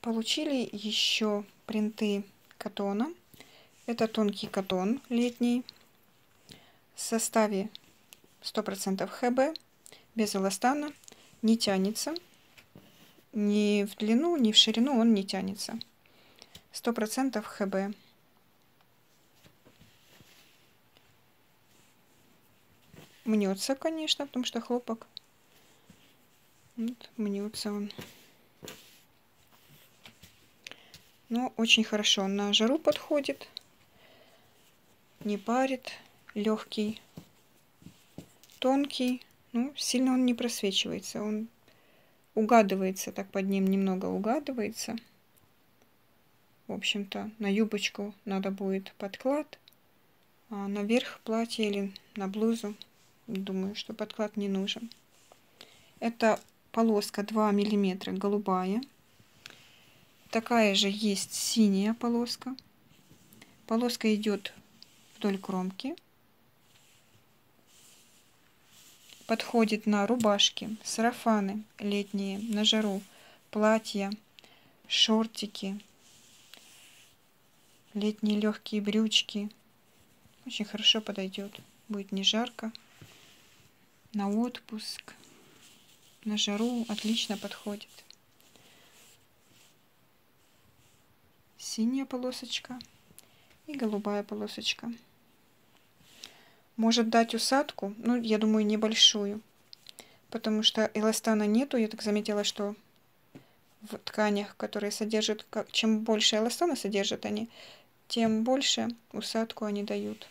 Получили еще принты катона. Это тонкий катон летний в составе 100% ХБ, без эластана, не тянется. Ни в длину, ни в ширину он не тянется. 100% ХБ. Мнется, конечно, потому что хлопок. Вот, мнется он. Но очень хорошо на жару подходит. Не парит. Легкий. Тонкий. Ну, сильно он не просвечивается. Он угадывается, так под ним немного угадывается. В общем-то, на юбочку надо будет подклад. А наверх платья или на блузу, думаю, что подклад не нужен. Это полоска 2 миллиметра голубая. Такая же есть синяя полоска. Полоска идет вдоль кромки. Подходит на рубашки, сарафаны летние, на жару, платья, шортики, летние легкие брючки. Очень хорошо подойдет. Будет не жарко. На отпуск, на жару отлично подходит. Синяя полосочка и голубая полосочка. Может дать усадку, ну, я думаю, небольшую, потому что эластана нету. Я так заметила, что в тканях, которые содержат, чем больше эластана содержат они, тем больше усадку они дают.